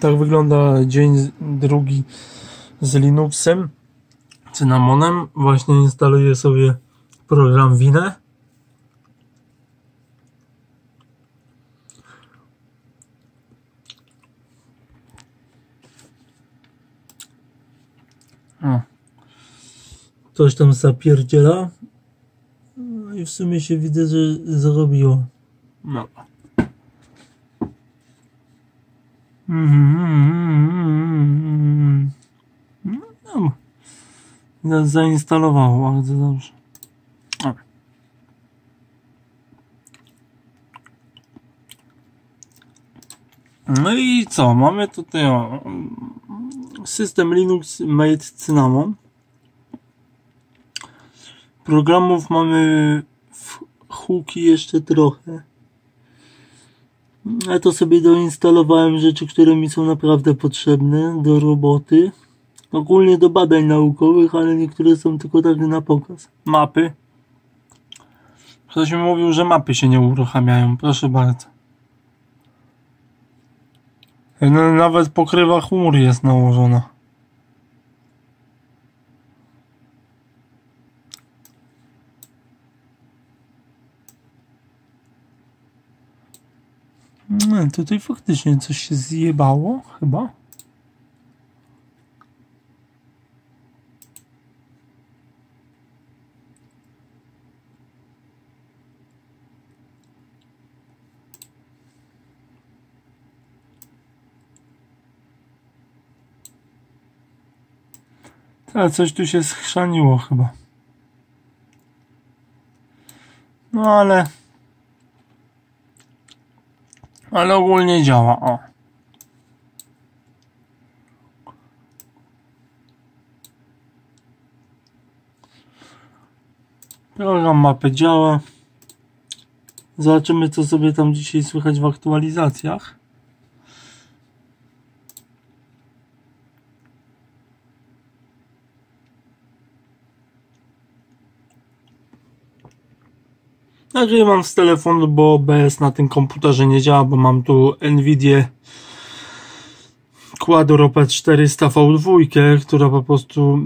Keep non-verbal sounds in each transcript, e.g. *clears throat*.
Tak wygląda dzień drugi z Linuxem, Cynamonem. Właśnie instaluję sobie program Winę. O. Coś tam zapierdziela. No i w sumie się widzę, że zrobiło. No. No, no, zainstalowało bardzo dobrze. No i co? Mamy tutaj system Linux Made Cinnamon. Programów mamy w huki jeszcze trochę. Ja to sobie doinstalowałem rzeczy, które mi są naprawdę potrzebne do roboty. Ogólnie do badań naukowych, ale niektóre są tylko tak na pokaz. Mapy. Ktoś mi mówił, że mapy się nie uruchamiają. Proszę bardzo. No, nawet pokrywa chmur jest nałożona. No, tutaj faktycznie coś się zjebało, chyba. Tak, coś tu się schrzaniło chyba. No ale... Ale ogólnie działa, o. Program mapy działa. Zobaczymy co sobie tam dzisiaj słychać w aktualizacjach. Nagrywam z telefonu, bo OBS na tym komputerze nie działa, bo mam tu Nvidia Quadro P400 V2, która po prostu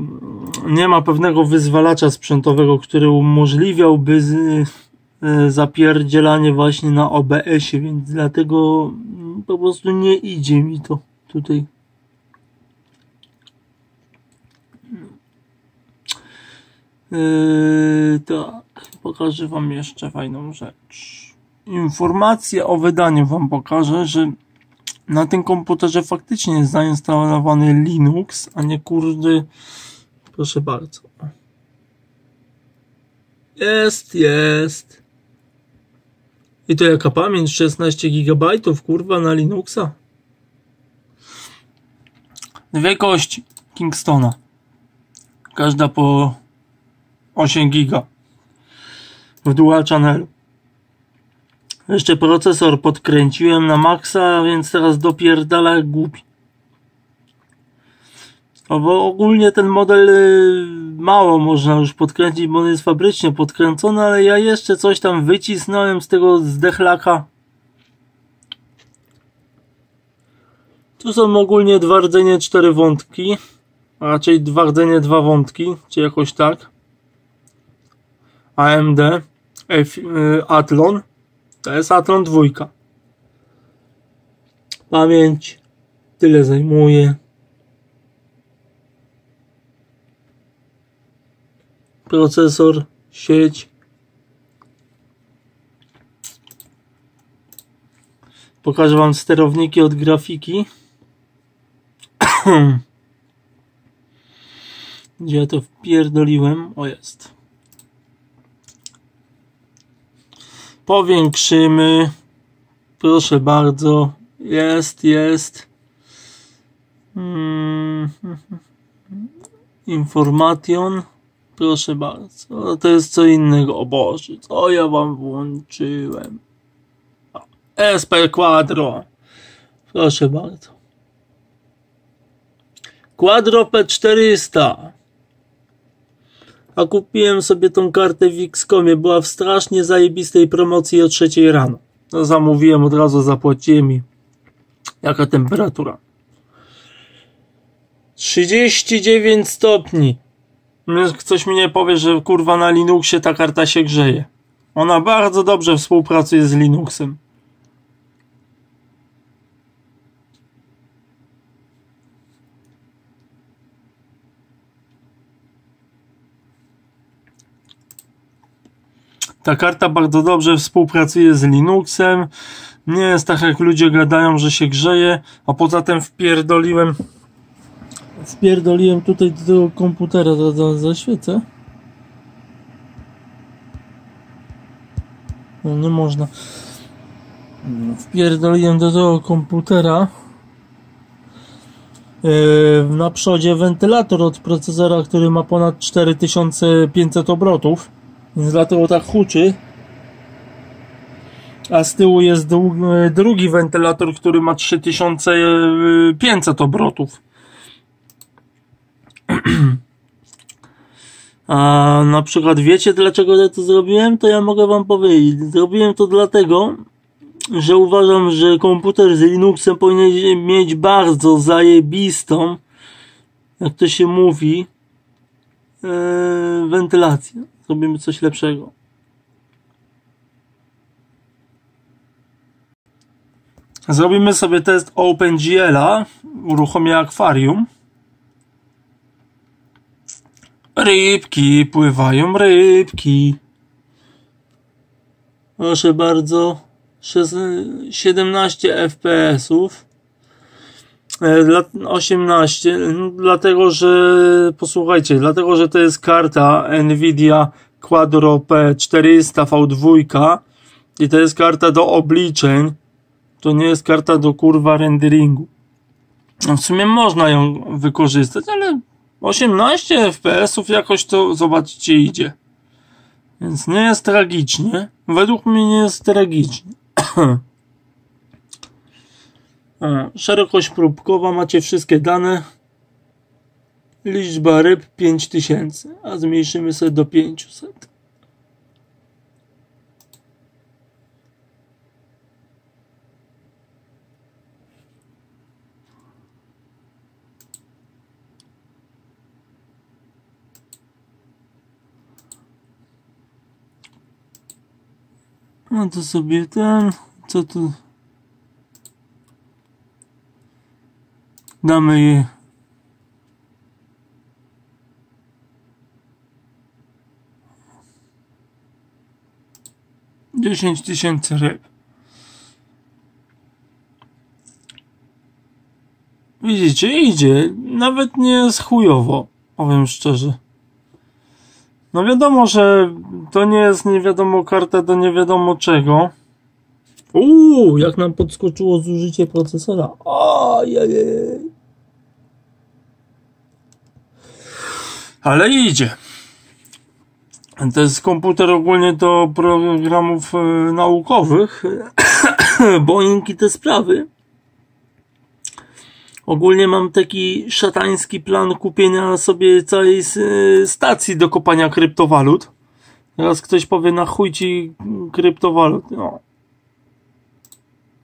nie ma pewnego wyzwalacza sprzętowego, który umożliwiałby e, zapierdzielanie właśnie na OBS-ie, więc dlatego po prostu nie idzie mi to tutaj. Yy, tak, pokażę Wam jeszcze fajną rzecz. Informacje o wydaniu Wam pokażę, że na tym komputerze faktycznie jest zainstalowany Linux, a nie kurde. Proszę bardzo. Jest, jest. I to jaka pamięć? 16 GB, kurwa, na Linuxa. Dwie kości Kingstona. Każda po 8 giga w dual channelu. Jeszcze procesor podkręciłem na maksa, więc teraz dopierdala jak głupi. No bo ogólnie ten model y, mało można już podkręcić, bo on jest fabrycznie podkręcony, ale ja jeszcze coś tam wycisnąłem z tego zdechlaka. Tu są ogólnie dwa rdzenie, cztery wątki, a raczej dwa rdzenie, dwa wątki, czy jakoś tak. AMD F, y, Athlon to jest Athlon 2 pamięć tyle zajmuje. Procesor sieć. Pokażę wam sterowniki od grafiki. *clears throat* Gdzie ja to wpierdoliłem? O jest Powiększymy. Proszę bardzo. Jest, jest. Hmm. Information. Proszę bardzo. To jest co innego. O Boże, co ja wam włączyłem? SP Quadro. Proszę bardzo. Quadro P400 a kupiłem sobie tą kartę w Xcomie. Była w strasznie zajebistej promocji o trzeciej rano. No zamówiłem, od razu zapłaciłem i jaka temperatura. 39 stopni. Coś mi nie powie, że kurwa na Linuxie ta karta się grzeje. Ona bardzo dobrze współpracuje z Linuxem. Ta karta bardzo dobrze współpracuje z Linuxem. Nie jest tak jak ludzie gadają, że się grzeje, a poza tym wpierdoliłem wpierdoliłem tutaj do tego komputera, zaświecę. No nie można. Wpierdoliłem do tego komputera yy, na przodzie wentylator od procesora, który ma ponad 4500 obrotów. Więc dlatego tak huczy. A z tyłu jest drugi wentylator, który ma 3500 obrotów. *clears throat* A na przykład wiecie dlaczego ja to zrobiłem? To ja mogę wam powiedzieć. Zrobiłem to dlatego, że uważam, że komputer z Linuxem powinien mieć bardzo zajebistą, jak to się mówi, yy, wentylację. Zrobimy coś lepszego. Zrobimy sobie test OpenGL-a, uruchomię akwarium. Rybki, pływają rybki. Proszę bardzo, 17 FPS-ów. 18, dlatego że, posłuchajcie, dlatego że to jest karta Nvidia Quadro P400 V2 i to jest karta do obliczeń, to nie jest karta do kurwa renderingu. No w sumie można ją wykorzystać, ale 18 FPS-ów jakoś to, zobaczcie, idzie. Więc nie jest tragicznie. Według mnie nie jest tragicznie. *clears throat* szerokość próbkowa, macie wszystkie dane. Liczba ryb 5000, a zmniejszymy sobie do 500. No to sobie ten, co tu damy dziesięć tysięcy ryb. Widzicie, idzie. Nawet nie jest chujowo, powiem szczerze. No wiadomo, że to nie jest nie wiadomo karta do nie wiadomo czego. Uuu, jak nam podskoczyło zużycie procesora. Ojej. Ale idzie. To jest komputer ogólnie do programów e, naukowych, *coughs* Boeing i te sprawy. Ogólnie mam taki szatański plan kupienia sobie całej stacji do kopania kryptowalut. Teraz ktoś powie na chuj ci kryptowalut. No.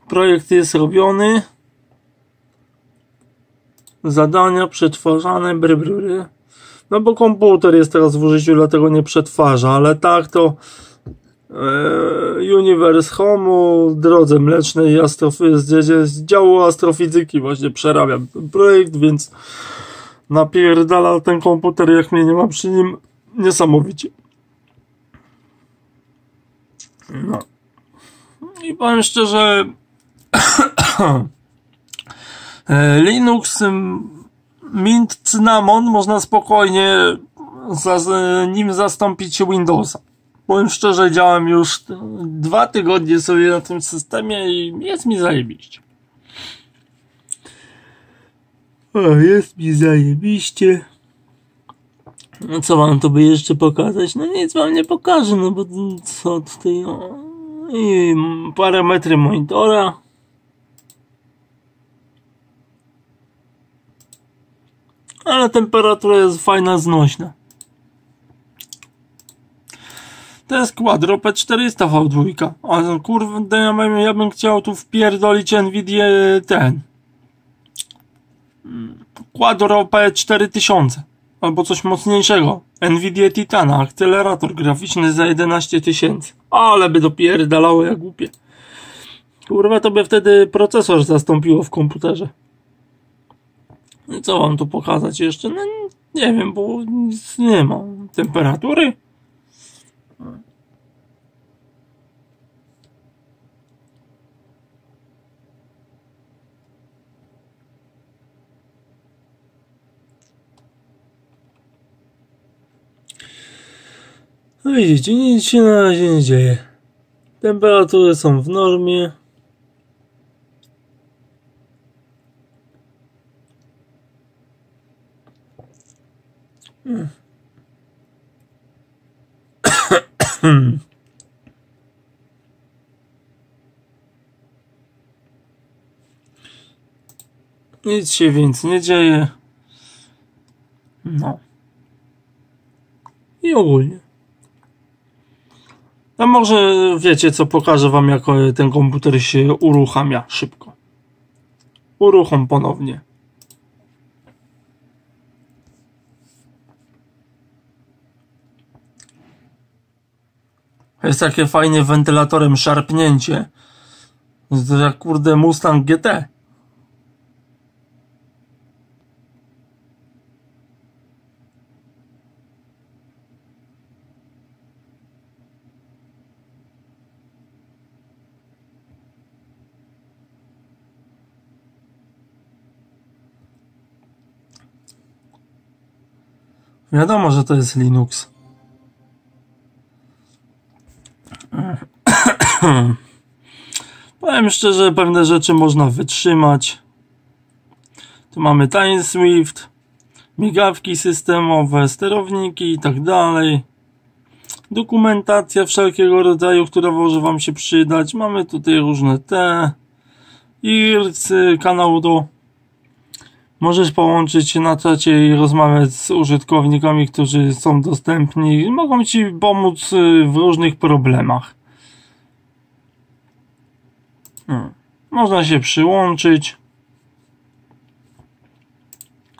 Projekt jest robiony. Zadania przetwarzane, bry, bry. No bo komputer jest teraz w użyciu, dlatego nie przetwarza, ale tak to e, Universe Home, drodze mlecznej z, z działu astrofizyki właśnie przerabiam projekt, więc napierdala ten komputer, jak mnie nie ma przy nim, niesamowicie. No. I powiem szczerze, *coughs* e, Linux Mint Cinnamon można spokojnie za, nim zastąpić Windowsa. Powiem szczerze, działam już dwa tygodnie sobie na tym systemie i jest mi zajebiście. O, jest mi zajebiście. No co wam to by jeszcze pokazać? No nic wam nie pokażę, no bo co tutaj... O, I parametry monitora. Ale temperatura jest fajna, znośna. To jest Quadro P400 V2. A kurwa, ja bym chciał tu wpierdolić Nvidia ten. Quadro P4000 albo coś mocniejszego. Nvidia Titana, akcelerator graficzny za 11 tysięcy. Ale by dopierdalało jak głupie. Kurwa, to by wtedy procesor zastąpiło w komputerze. I co wam tu pokazać jeszcze? No nie wiem, bo nic nie ma. Temperatury? No widzicie, nic się na razie nie dzieje. Temperatury są w normie. Nic się więc nie dzieje. No. I ogólnie. No może wiecie co, pokażę wam jak ten komputer się uruchamia szybko. Uruchom ponownie. Jest takie fajnie wentylatorem szarpnięcie. To jak kurde Mustang GT. Wiadomo, że to jest Linux. Powiem szczerze, pewne rzeczy można wytrzymać. Tu mamy Time Swift, migawki systemowe, sterowniki i tak dalej. Dokumentacja wszelkiego rodzaju, która może Wam się przydać. Mamy tutaj różne te. IRC, kanał do Możesz połączyć się na czacie i rozmawiać z użytkownikami, którzy są dostępni. Mogą Ci pomóc y, w różnych problemach. Hmm. Można się przyłączyć.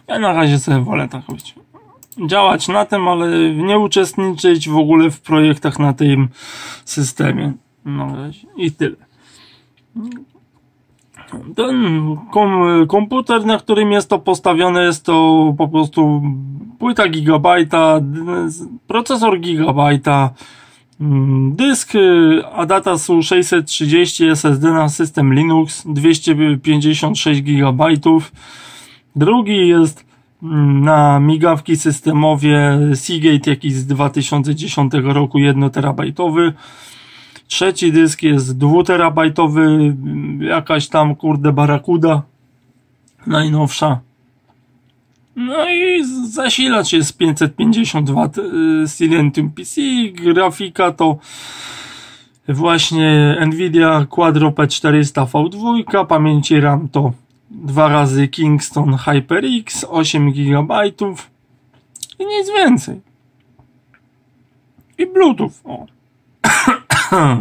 Ja na razie sobie wolę tak być. Działać na tym, ale nie uczestniczyć w ogóle w projektach na tym systemie. No i tyle. Ten kom komputer, na którym jest to postawione, jest to po prostu płyta gigabajta, procesor gigabajta, dysk y, Adata SU 630 SSD na system Linux 256 GB. Drugi jest mm, na migawki systemowie Seagate jakiś z 2010 roku 1 terabajtowy. Trzeci dysk jest dwuterabajtowy, jakaś tam kurde barakuda najnowsza. No i zasilacz jest 550 W Silentium PC, grafika to właśnie Nvidia Quadro P400 V2, pamięci RAM to dwa razy Kingston HyperX, 8 GB i nic więcej. I Bluetooth. O. *coughs*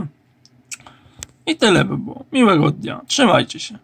I tyle by było. Miłego dnia. Trzymajcie się.